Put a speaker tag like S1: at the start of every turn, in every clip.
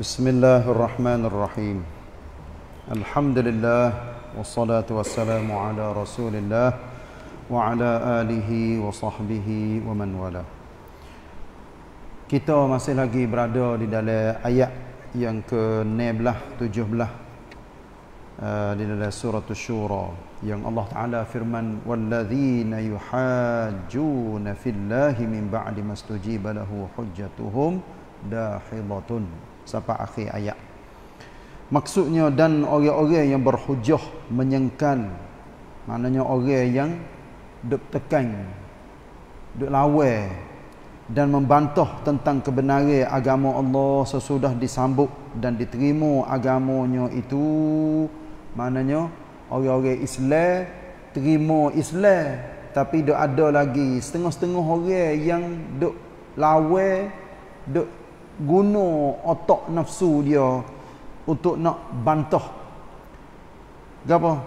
S1: بسم الله الرحمن الرحيم الحمد لله والصلاة والسلام على رسول الله وعلى آله وصحبه ومن والاه Kita masih lagi berada di dalam ayat yang ke-16 17 uh, di dalam surah Asy-Syura yang Allah Taala firman walladzina yuhajjuna fillahi min ba'di mastujiba lahu hujjatuhum dahidatun sampai akhir ayat. Maksudnya dan orang-orang yang berhujah menyengkal maknanya orang yang duk tekan duk lawan dan membantah tentang kebenaran agama Allah sesudah disambut dan diterima agamanya itu maknanya orang-orang Islam terima Islam tapi duk ada lagi setengah-setengah orang yang duk lawan duk guna otak nafsu dia untuk nak bantah. Apa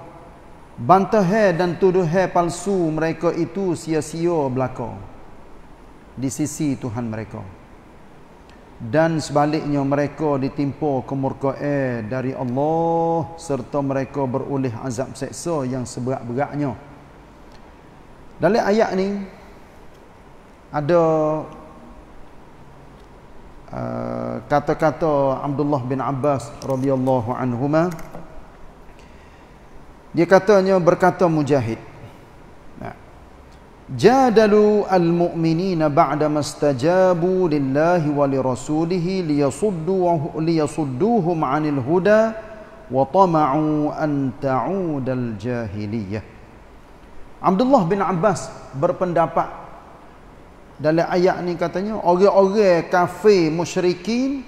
S1: bantah dan tuduh palsu mereka itu sia-sia belaka di sisi Tuhan mereka. Dan sebaliknya mereka ditimpa kemurkaan dari Allah serta mereka beroleh azab seksa yang seberat-beratnya. Dalam ayat ni ada kata-kata uh, Abdullah bin Abbas radhiyallahu anhuma dia katanya berkata mujahid jadalu al-mu'minina ba'da mastajabu lillahi wa li rasulihi liyasuddu liyasudduhum 'anil huda wa tama'u an ta'udal jahiliyah. Abdullah bin Abbas berpendapat dalam ayat ni katanya orang-orang kafir musyrikin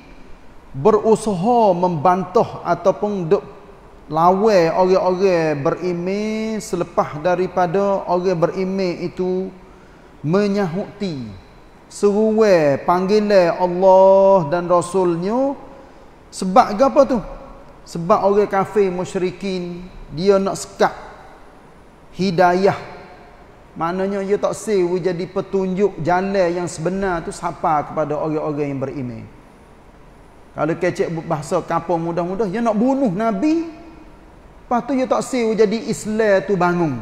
S1: berusaha membantah ataupun duk lawan orang-orang beriman selepas daripada orang beriman itu menyahuti seruai panggilan Allah dan Rasulnya sebab apa tu? Sebab orang kafir musyrikin dia nak sekat hidayah maknanya dia tak sewa jadi petunjuk jalan yang sebenar tu siapa kepada orang-orang yang beriman. Kalau kecek bahasa kampung mudah-mudah dia nak bunuh Nabi Lepas tu dia tak siu jadi Islam tu bangun.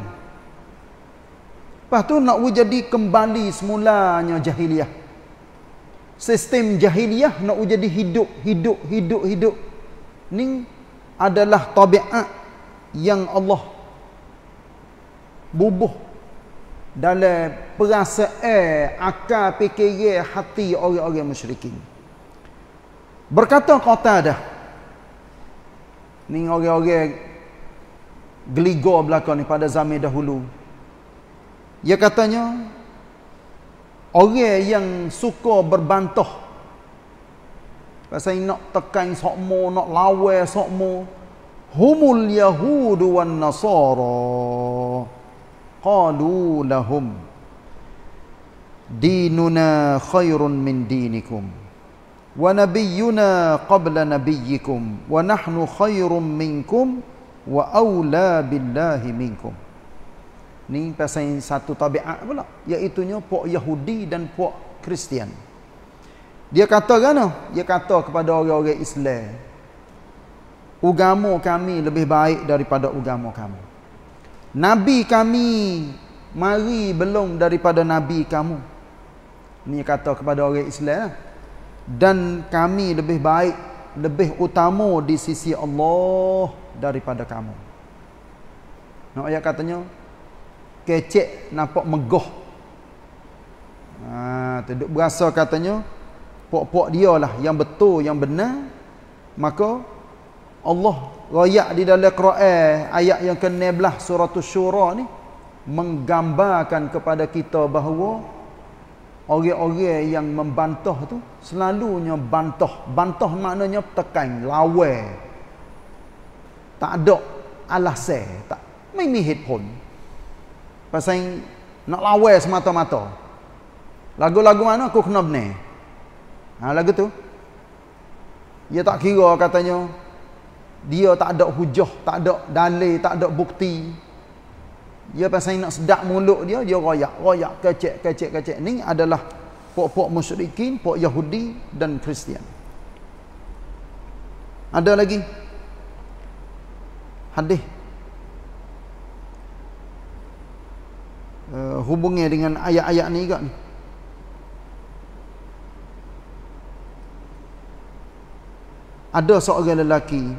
S1: Lepas tu nak jadi kembali semulanya jahiliah. Sistem jahiliah nak jadi hidup, hidup, hidup, hidup. Ni adalah tabiat yang Allah bubuh dalam perasaan akal fikiran hati orang-orang musyrikin. Berkata kata dah. Ni orang-orang geligor belakang ni pada zaman dahulu. Ia katanya orang yang suka berbantah pasal nak tekan sokmo, nak lawan sokmo, humul yahudu wan nasara. Qalu lahum dinuna khairun min dinikum wa nabiyyuna qabla nabiyyikum wa nahnu khairun minkum wa aula billahi minkum ni pasal satu tabiat pula iaitu nya puak Yahudi dan puak Kristian. Dia kata kan dia kata kepada orang-orang Islam agama kami lebih baik daripada agama kamu nabi kami mari belum daripada nabi kamu ni kata kepada orang Islam dan kami lebih baik lebih utama di sisi Allah daripada kamu. Nak ayat katanya kecek nampak megah. Ha, terduk berasa katanya pok-pok dia lah yang betul yang benar maka Allah royak di dalam Quran ayat yang ke-16 surah Asy-Syura ni menggambarkan kepada kita bahawa orang-orang yang membantah tu selalunya bantah. Bantah maknanya tekan lawan tak ada alasan tak mimi head pun pasal nak lawan semata-mata. Lagu-lagu mana aku kena benar ha, lagu tu? Dia tak kira katanya dia tak ada hujah tak ada dalil tak ada bukti. Dia pasal nak sedak mulut dia dia royak royak kecek kecek kecek. Ni adalah pok-pok musyrikin pok Yahudi dan Kristian. Ada lagi? Hadis. Uh, hubungnya dengan ayat-ayat ni juga ni. Ada seorang lelaki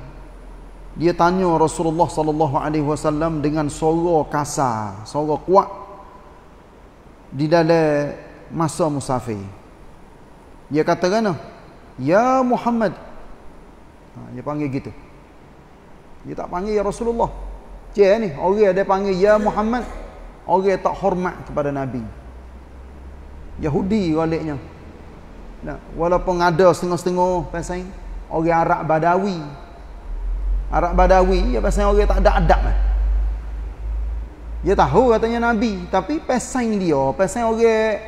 S1: dia tanya Rasulullah sallallahu alaihi wasallam dengan suara kasar, suara kuat di dalam masa musafir. Dia kata kan, "Ya Muhammad." Ha, dia panggil gitu. Dia tak panggil ya Rasulullah. Cik ni, orang dia panggil ya Muhammad. Orang tak hormat kepada Nabi. Yahudi waliknya. Nah, walaupun ada setengah-setengah pasal orang Arab Badawi. Arab Badawi ya pasal orang tak ada adab lah. Dia tahu katanya Nabi, tapi pasal dia, pasal orang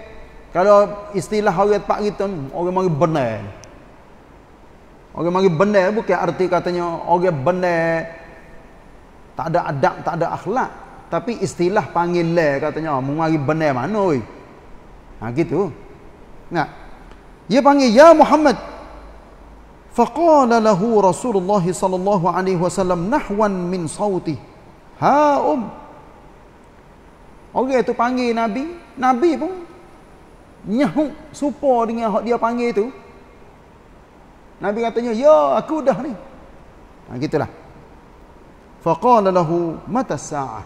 S1: kalau istilah orang tempat kita orang mari benar. Orang mari benar bukan arti katanya orang benar tak ada adab, tak ada akhlak. Tapi istilah panggil le katanya, mari benar mana oi? Ha gitu. Nah. Dia panggil ya Muhammad. Faqala lahu Rasulullah sallallahu alaihi wasallam nahwan min sauti. Ha um. Orang itu panggil Nabi, Nabi pun nyahuk supo dengan hak dia panggil tu. Nabi katanya, "Ya, aku dah ni." Ha gitulah. Faqala lahu mata sa'ah.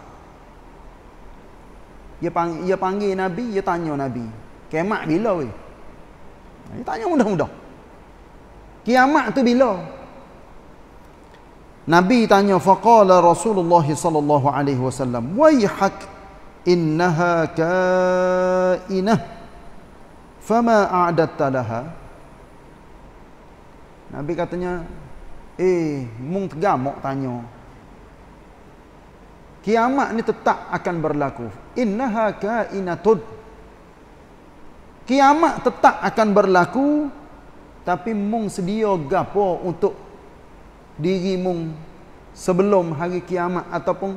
S1: Dia panggil, dia panggil Nabi, dia tanya Nabi, "Kiamat bila weh?" Ha, dia tanya mudah-mudah. Kiamat tu bila? Nabi tanya faqala Rasulullah sallallahu alaihi wasallam, "Wayhak innaha kainah fama a'datta laha?" Nabi katanya, eh, mung tegamok tanya. Kiamat ni tetap akan berlaku. Innaha kainatud. Kiamat tetap akan berlaku tapi mung sedia gapo untuk diri mung sebelum hari kiamat ataupun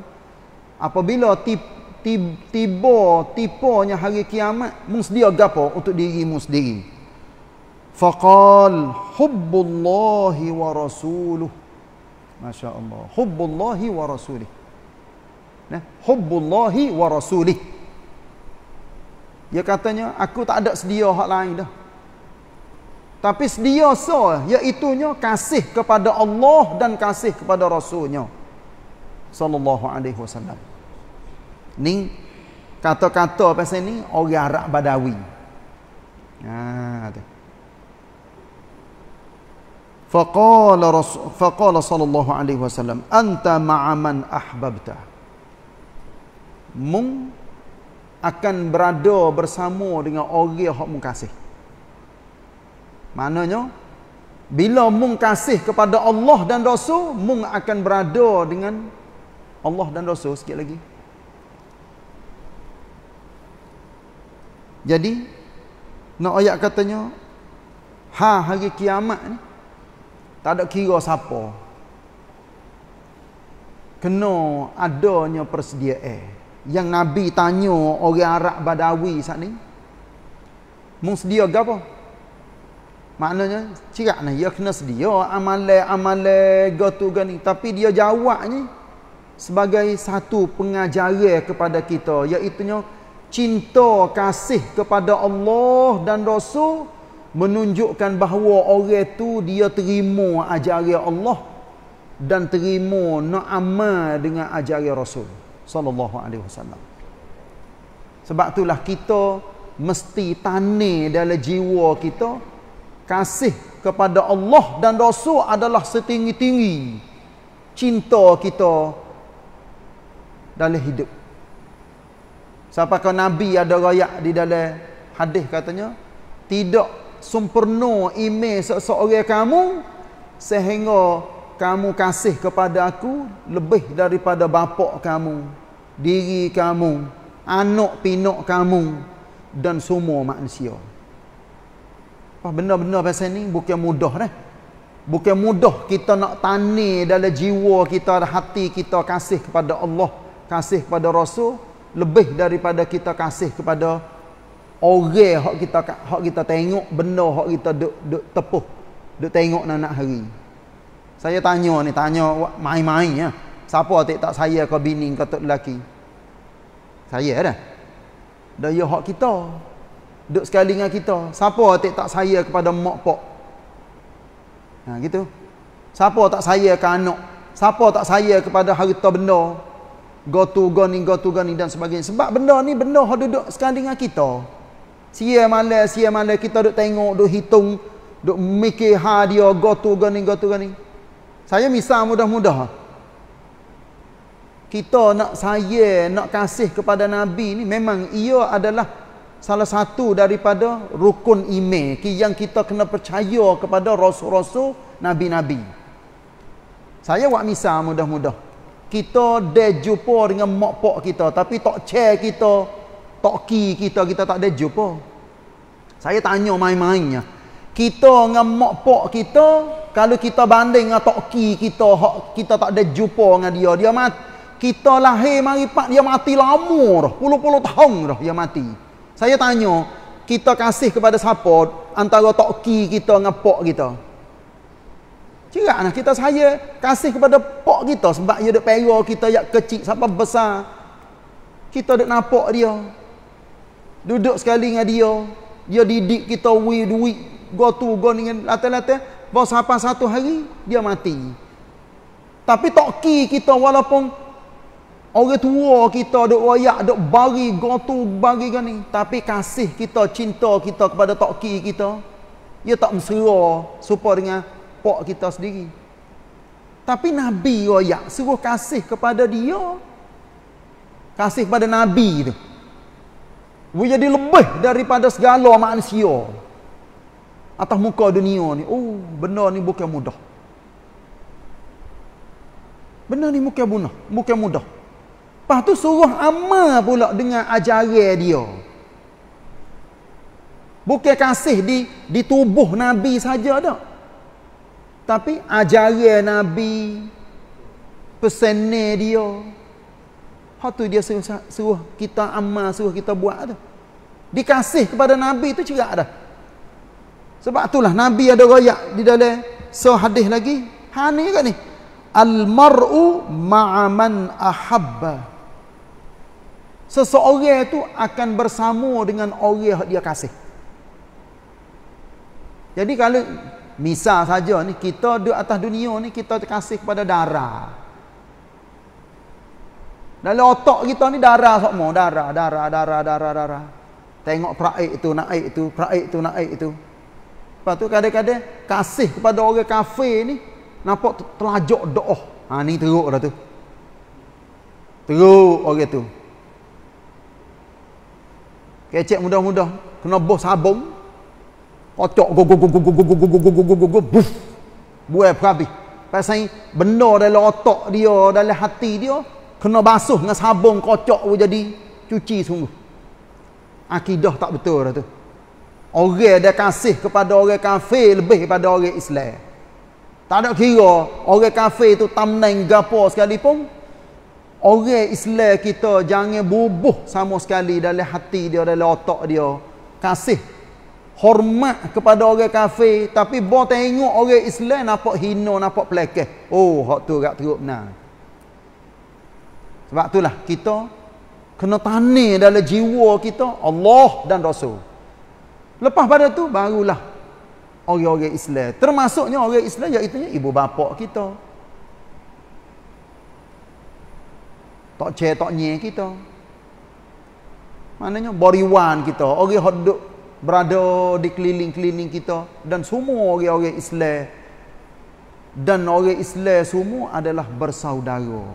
S1: apabila tib, tib, tiba tipanya hari kiamat mung sedia gapo untuk diri mung sendiri. Faqal hubbullahi wa rasuluh. Masya Allah. Hubbullahi wa rasulih. Nah, hubbullahi wa rasulih. Dia katanya, aku tak ada sedia hak lain dah. Tapi sedia so, iaitunya kasih kepada Allah dan kasih kepada Rasulnya. Sallallahu alaihi wasallam. Ni kata-kata pasal ni orang Arab Badawi. Ha. Faqala Rasul faqala sallallahu alaihi wasallam anta ma'a man ahbabta. Mung akan berada bersama dengan orang yang mung kasih. Maknanya bila mung kasih kepada Allah dan Rasul, mung akan berada dengan Allah dan Rasul sikit lagi. Jadi nak ayat katanya ha hari kiamat ni tak ada kira siapa. Kena adanya persediaan. Yang Nabi tanya orang Arab Badawi saat ni. Mung sedia ke apa? Maknanya, cirak ni, dia kena sedia amalan-amalan gotu gani. Tapi dia jawabnya sebagai satu pengajaran kepada kita. Iaitunya, cinta kasih kepada Allah dan Rasul menunjukkan bahawa orang tu dia terima ajaran Allah dan terima nak amal dengan ajaran Rasul sallallahu alaihi wasallam. Sebab itulah kita mesti tani dalam jiwa kita kasih kepada Allah dan Rasul adalah setinggi-tinggi cinta kita dalam hidup. Siapa Nabi ada rakyat di dalam hadis katanya tidak sempurna iman seseorang kamu sehingga kamu kasih kepada aku lebih daripada bapa kamu, diri kamu, anak pinak kamu dan semua manusia. Apa benda-benda pasal ni bukan mudah dah. Bukan mudah kita nak tani dalam jiwa kita, hati kita kasih kepada Allah, kasih kepada Rasul lebih daripada kita kasih kepada orang hak kita hak kita tengok benda hak kita duk duk tepuh duk tengok nak nak hari Saya tanya ni, tanya main-main ya. Siapa tak tak saya ke bini ke tok lelaki? Saya dah. Dah ya hak kita. Duduk sekali dengan kita. Siapa tak tak saya kepada mak pak? Ha gitu. Siapa tak saya ke anak? Siapa tak saya kepada harta benda? Go to go ni, go to go ni dan sebagainya. Sebab benda ni benda hak duduk sekali dengan kita. Sia malam, sia malam kita duduk tengok, duduk hitung, duduk mikir ha dia go to go ni, go to go ni. Saya misal mudah-mudah. Kita nak saya, nak kasih kepada Nabi ni memang ia adalah salah satu daripada rukun iman yang kita kena percaya kepada rasul-rasul nabi-nabi. Saya buat misal mudah-mudah. Kita dah jumpa dengan mak pak kita tapi tak chair kita tak ki kita kita tak ada jumpa. Saya tanya main-mainnya kita dengan mak pak kita kalau kita banding dengan tok ki kita kita tak ada jumpa dengan dia dia mati. Kita lahir mari pak dia mati lama dah puluh-puluh tahun dah dia mati saya tanya, kita kasih kepada siapa antara toki kita dengan pok kita? Ceraklah kita saya kasih kepada pok kita sebab dia duk pera kita yang kecil sampai besar. Kita duk nampak dia. Duduk sekali dengan dia. Dia didik kita we duit go to go dengan lata-lata. Bawa sampai satu hari dia mati. Tapi toki kita walaupun Orang tua kita duk royak, duk bagi gotu bagi gani, tapi kasih kita, cinta kita kepada toki kita, ia tak mesra supaya dengan pok kita sendiri. Tapi Nabi royak suruh kasih kepada dia. Kasih kepada Nabi tu. Dia jadi lebih daripada segala manusia. Atas muka dunia ni. Oh, benda ni bukan mudah. Benda ni bukan mudah. Bukan mudah. Lepas tu suruh amal pula dengan ajaran dia. Bukan kasih di di tubuh Nabi saja dak. Tapi ajaran Nabi pesannya dia. Hak tu dia suruh, suruh kita amal, suruh kita buat tu. Dikasih kepada Nabi tu cerak dah. Sebab itulah Nabi ada royak di dalam so hadis lagi. Ha ni kat ni. Al mar'u ma'aman ahabba seseorang itu akan bersama dengan orang dia kasih. Jadi kalau misal saja ni kita di atas dunia ni kita kasih kepada darah. Dalam otak kita ni darah semua, darah, darah, darah, darah, darah. Tengok peraik itu, naik itu, peraik itu, naik itu. Lepas tu kadang-kadang kasih kepada orang kafir ni nampak terlajak doa. Ha ni teruk dah tu. Teruk orang tu. Kecek mudah-mudah kena bos sabung. Kocok go go go go go go go go go go go go go buf. Buai habis. Pasal benda dalam otak dia, dalam hati dia kena basuh dengan sabung kocok jadi cuci sungguh. Akidah tak betul dah tu. Orang dia kasih kepada orang kafir lebih daripada orang Islam. Tak ada kira orang kafir tu tamneng gapo sekalipun Orang Islam kita jangan bubuh sama sekali dalam hati dia, dalam otak dia. Kasih hormat kepada orang kafir tapi bo tengok orang Islam nampak hina, nampak pelekeh. Oh, hak tu gak teruk benar. Sebab itulah kita kena tani dalam jiwa kita Allah dan Rasul. Lepas pada tu barulah orang-orang Islam. Termasuknya orang Islam iaitu ibu bapa kita. Tak cer tak nye kita. Maknanya bariwan kita orang duduk berada di keliling-keliling kita. Dan semua orang-orang Islam. Dan orang Islam semua adalah bersaudara.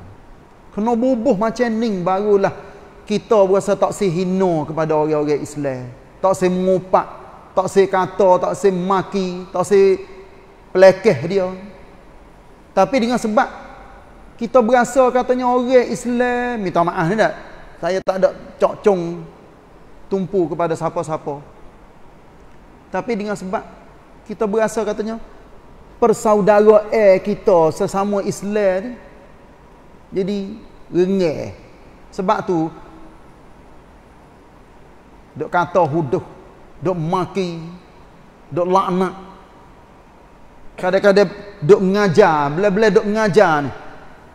S1: Kena bubuh macam ni barulah kita berasa tak sehina kepada orang-orang Islam. Tak se mengupak tak se kata tak se maki tak se pelekeh dia. Tapi dengan sebab kita berasa katanya orang Islam. Minta maaf ni tak? Saya tak ada cok-cong tumpu kepada siapa-siapa. Tapi dengan sebab kita berasa katanya persaudaraan eh kita sesama Islam ni jadi rengeh. Sebab tu dok kata huduh dok maki dok laknat. Kadang-kadang duk mengajar, bila-bila duk mengajar ni.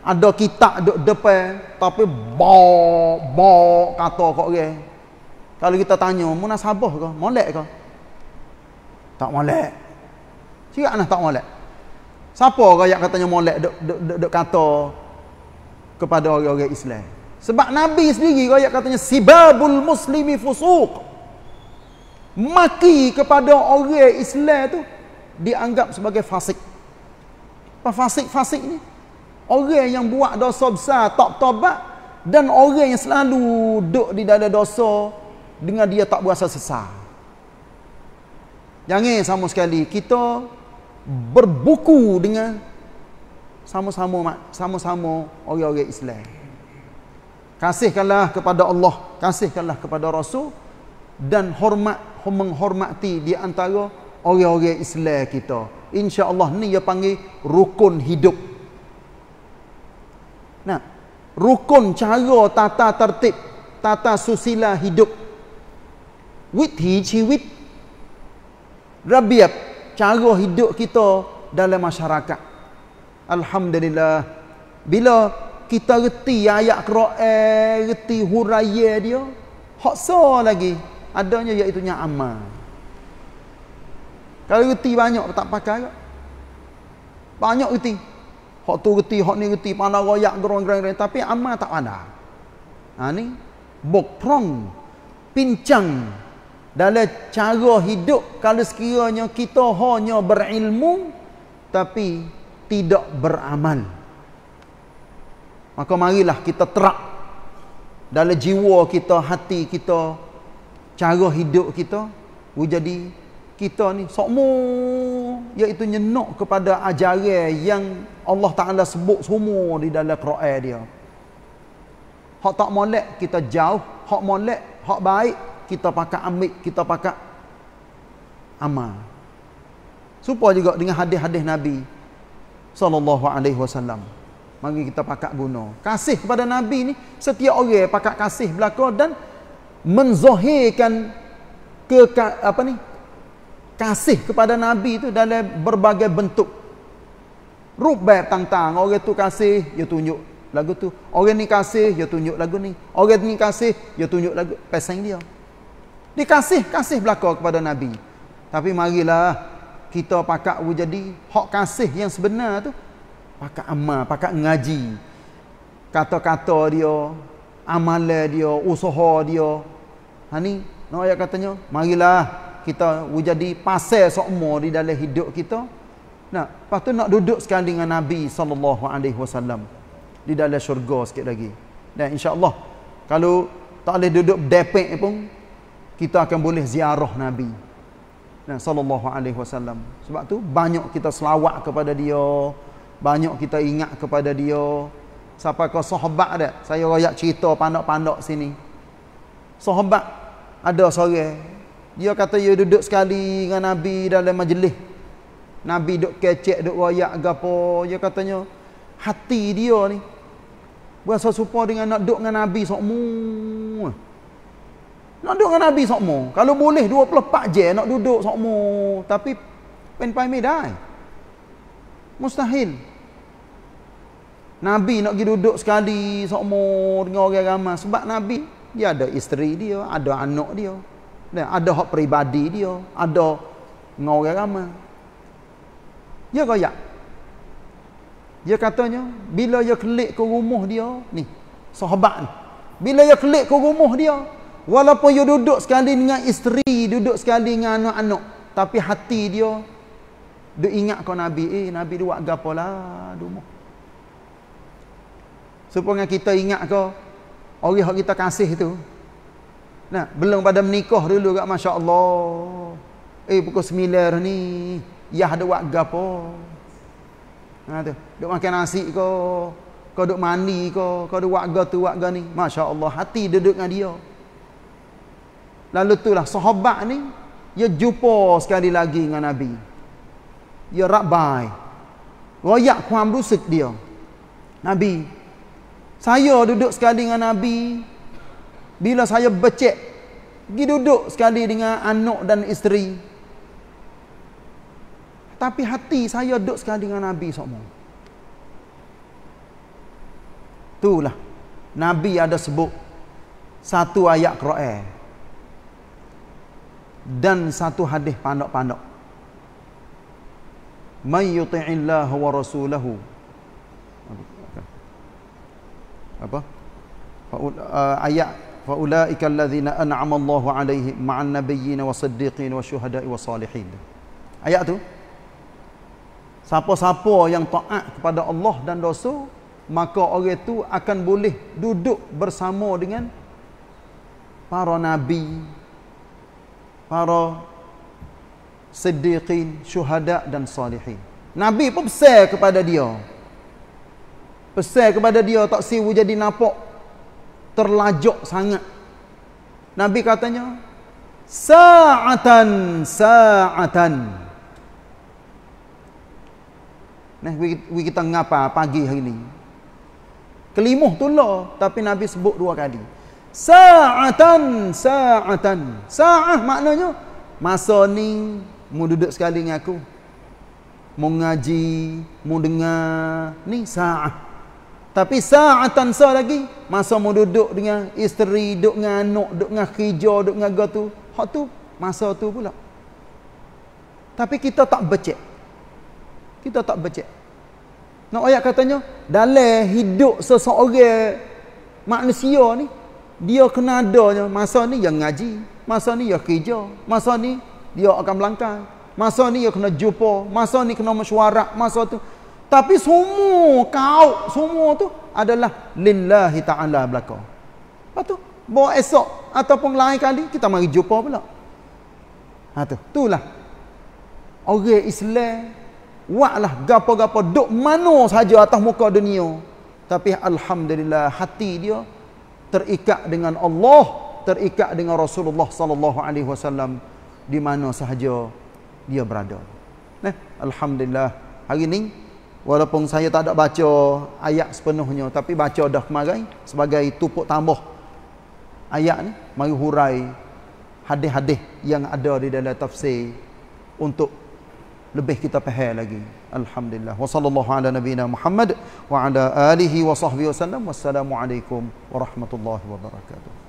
S1: Ada kitab duk depan tapi bok bok kata kok orang. Kalau kita tanya, munasabah ke? Molek ke? Tak molek. Siap nah tak molek. Siapa yang katanya molek duk, duk, duk, duk kata kepada orang-orang Islam? Sebab Nabi sendiri yang katanya sibabul muslimi fusuq. Maki kepada orang Islam tu dianggap sebagai fasik. Apa fasik-fasik ni? Orang yang buat dosa besar tak tobat dan orang yang selalu duduk di dalam dosa dengan dia tak berasa sesal. Jangan sama sekali kita berbuku dengan sama-sama sama-sama orang-orang Islam. Kasihkanlah kepada Allah, kasihkanlah kepada Rasul dan hormat menghormati di antara orang-orang Islam kita. Insya-Allah ni dia panggil rukun hidup. Nah, rukun cara tata tertib, tata susila hidup. Withi ciwit rabiat cara hidup kita dalam masyarakat. Alhamdulillah. Bila kita reti ayat Quran, reti huraya dia, hak so lagi. Adanya iaitu nya amal. Kalau reti banyak tak pakai ke? Banyak reti. Hak tu reti, hak ni reti, pandang royak gerong-gerong tapi amal tak ada. Ha ni bokprong pincang dalam cara hidup. Kalau sekiranya kita hanya berilmu tapi tidak beramal. Maka marilah kita terak dalam jiwa kita hati kita cara hidup kita jadi kita ni sokmo iaitu nyenok kepada ajaran yang Allah Taala sebut semua di dalam Quran dia hak tak molek kita jauh hak molek hak baik kita pakai ambil, kita pakai amal. Supaya juga dengan hadis-hadis Nabi sallallahu alaihi wasallam. Mari kita pakai guna. Kasih kepada Nabi ni setiap orang pakai kasih belaka dan menzahirkan ke apa ni? Kasih kepada Nabi itu dalam berbagai bentuk. Rubah tantang orang tu kasih, dia tunjuk lagu tu. Orang ni kasih, dia tunjuk lagu ni. Orang ni kasih, dia tunjuk lagu pesan dia. Dikasih kasih belaka kepada Nabi. Tapi marilah kita pakak jadi hak kasih yang sebenar tu pakak amal, pakak ngaji. Kata-kata dia, amalan dia, usaha dia. Ha ni, nak ayat katanya, marilah kita jadi pasal semua di dalam hidup kita. Nah, lepas tu nak duduk sekali dengan Nabi sallallahu alaihi wasallam di dalam syurga sikit lagi. Dan insya-Allah kalau tak boleh duduk depek pun kita akan boleh ziarah Nabi nah, sallallahu alaihi wasallam. Sebab tu banyak kita selawat kepada dia, banyak kita ingat kepada dia. Siapa kau sahabat ada? Saya royak cerita pandak-pandak sini. Sahabat ada seorang dia kata dia duduk sekali dengan Nabi dalam majlis. Nabi duk kecek, duk royak gapo, dia katanya hati dia ni berasa serupa dengan nak duduk dengan Nabi semua. Nak duduk dengan Nabi sokmo. Kalau boleh 24 je nak duduk sokmo. Tapi pen pai medai. Mustahil. Nabi nak pergi duduk sekali sokmo dengan orang ramai. Sebab Nabi dia ada isteri dia, ada anak dia. Dan ada hak peribadi dia, ada dengan orang ramai. Dia goyak. Dia katanya, bila dia kelik ke rumah dia, ni, sahabat ni. Bila dia kelik ke rumah dia, Walaupun dia duduk sekali dengan isteri, duduk sekali dengan anak-anak, tapi hati dia dia ingat kau Nabi, eh Nabi dia buat gapo lah rumah. Supaya kita ingat kau orang yang kita kasih tu. Nah, belum pada menikah dulu kat masya-Allah. Eh pukul 9 ni, ya ada buat gapo. Ha tu, duk makan nasi kau, kau duk mandi kau, kau duk buat ga tu buat ga ni. Masya-Allah, hati duduk dengan dia. Lalu itulah sahabat ni dia jumpa sekali lagi dengan Nabi. Dia rabai. Royak kuam rusuk dia. Nabi. Saya duduk sekali dengan Nabi. Bila saya becek. Pergi duduk sekali dengan anak dan isteri. Tapi hati saya duduk sekali dengan Nabi semua. Itulah. Nabi ada sebut satu ayat Quran dan satu hadis pandok-pandok. May yuti'illah wa rasulahu. Apa? Uh, ayat Allahu 'alaihim ma'an nabiyyin wa siddiqin wa syuhada'i wa salihin. Ayat tu Siapa-siapa yang taat kepada Allah dan Rasul, maka orang itu akan boleh duduk bersama dengan para nabi, para siddiqin, syuhada dan salihin. Nabi pun pesan kepada dia. Pesan kepada dia tak siwu jadi nampak terlajak sangat. Nabi katanya, sa'atan sa'atan. Nah, we kita ngapa pagi hari ni. Kelimuh tu lah, tapi Nabi sebut dua kali. Sa'atan, sa'atan. Sa'ah maknanya masa ni mu duduk sekali dengan aku. Mu ngaji, mu dengar, ni sa'ah. Tapi sa'atan sa lagi, masa mu duduk dengan isteri, duduk dengan anak, duduk dengan kerja, duduk dengan gatu. Hak tu masa tu pula. Tapi kita tak becek kita tak baca. Nak ayat katanya, dalam hidup seseorang manusia ni, dia kena adanya masa ni yang ngaji, masa ni yang kerja, masa ni dia akan melangkah, masa ni dia kena jumpa, masa ni kena mesyuarat, masa tu. Tapi semua kau, semua tu adalah lillahi ta'ala belakang. Lepas tu, bawa esok ataupun lain kali, kita mari jumpa pula. Ha tu, itulah. Orang Islam Waklah gapo-gapo duk mana saja atas muka dunia. Tapi alhamdulillah hati dia terikat dengan Allah, terikat dengan Rasulullah sallallahu alaihi wasallam di mana sahaja dia berada. Nah, alhamdulillah hari ini walaupun saya tak ada baca ayat sepenuhnya tapi baca dah kemarin sebagai tupuk tambah. Ayat ni mari hurai hadis-hadis yang ada di dalam tafsir untuk lebih kita faham lagi. Alhamdulillah. Wa sallallahu ala nabiyyina muhammad wa ala alihi wa sahbihi wasallam wassalamu alaikum warahmatullahi wabarakatuh